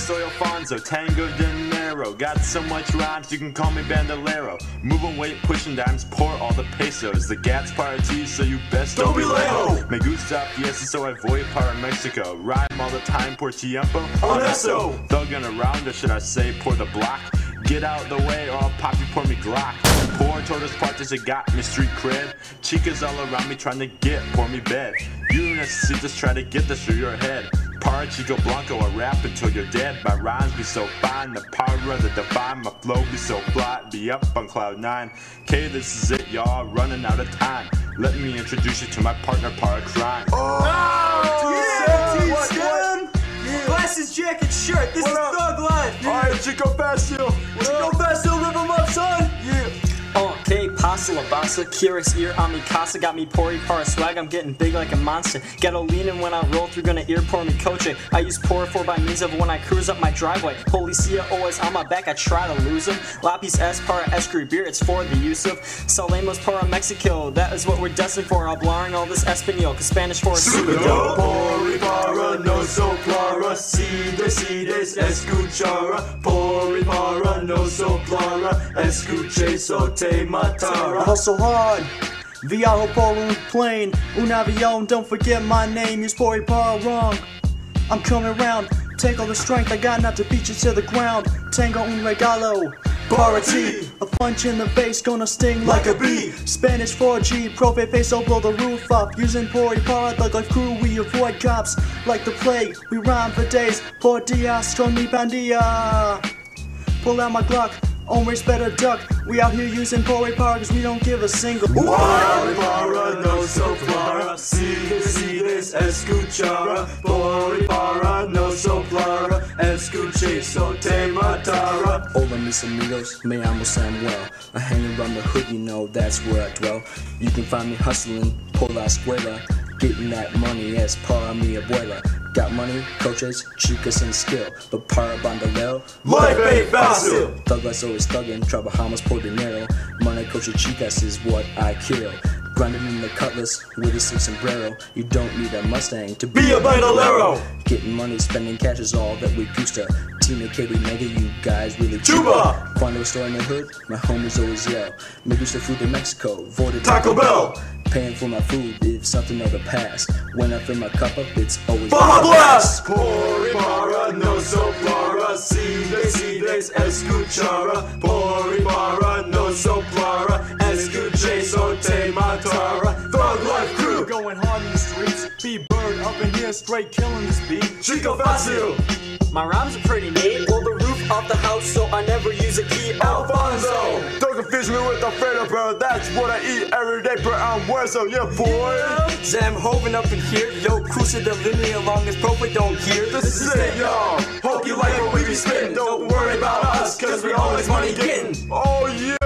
soy Alfonso, Tango Dinero. Got so much rhymes, you can call me Bandolero. Moving weight, pushing dimes, pour all the pesos. The Gats party, so you best don't be leo. Me gusta fiesta, so I voy para Mexico. Rhyme all the time, por tiempo. Honesto. Thugging around, or should I say, pour the block. Get out the way, or I'll pop you, pour me Glock. Pour todas partes, it got me street cred. Chicas all around me trying to get, pour me bed. You necesitas try to get this through your head. Para Chico Blanco, I rap until you're dead. My rhymes be so fine, the power of the divine. My flow be so flat, be up on cloud nine. Okay, this is it, y'all, running out of time. Let me introduce you to my partner, Para Crime. Oh, oh, yeah, What, T-Stem. Glasses, jacket, shirt. This What is up? Thug Lyfe. Alright, Chico Facio. Chico Fasto, live 'em up, son. Uh, que pasa la basa, Kyrix ear on me casa, got me pori para swag, I'm getting big like a monster. Ghetto leaning when I roll through, gonna ear pour me coche. I use pour for by means of when I cruise up my driveway. Policia always on my back, I try to lose him. Lapis S para beer, it's for the use of. Salemos para Mexico, that is what we're destined for. I'm blurring all this Espanol, cause Spanish for a. Pori para no soplara, si decides escuchara. Pori para no soplara, escuche so te matara. hustle hard. Viajo por un plane, un avión, don't forget my name, use Pori Par wrong. I'm coming round, take all the strength I got not to beat you to the ground. Tango un regalo, para ti. A punch in the face gonna sting like a bee. Spanish 4G, profe face, I'll blow the roof up. Using Pori Par, like life crew, we avoid cops like the plague. We rhyme for days, por dias con mi pandilla. Pull out my Glock, always better duck. We out here using Pori Par cause we don't give a single. Pori para no so soplara, si decides escuchara. Pori para no soplara, escuche so te matara. Hola mis amigos, me llamo Samuel. I hang around the hood, you know that's where I dwell. You can find me hustling por la escuela, getting that money as para mi abuela. Got money, coaches, chicas and skill, but para bandolero. Life ain't fácil. Thug life's always thuggin', trabajamos por dinero. Money, coaches, chicas is what I kill. Grinding in the cutlass with a silk sombrero. You don't need a Mustang to Be a bandolero. Getting money, spending cash is all that we gusta. Team of KB Mega, you guys really Cuba. Cuando store in the hood, my homies always yell. Me gusta food in Mexico, voted Taco Bell. Paying for my food is something of the past. When I fill my cup up, it's always Baja Blast! Pori para no soplara, si decides escuchara. Pori para no soplara, escuche so te matara. Thug Lyfe Crew, Going hard in the streets. B-Bird up in here, straight killing this beat. Chico Facio, My rhymes are pretty neat. Blow the roof off the house, so I never That's what I eat every day, bro. I'm Hueso, yeah, boy. Zam Hoven up in here, yo, cruising the linear long as Prophet don't hear. This is it, y'all. Hope you like what we be spitting. Don't worry about us, cause we always money getting. Oh,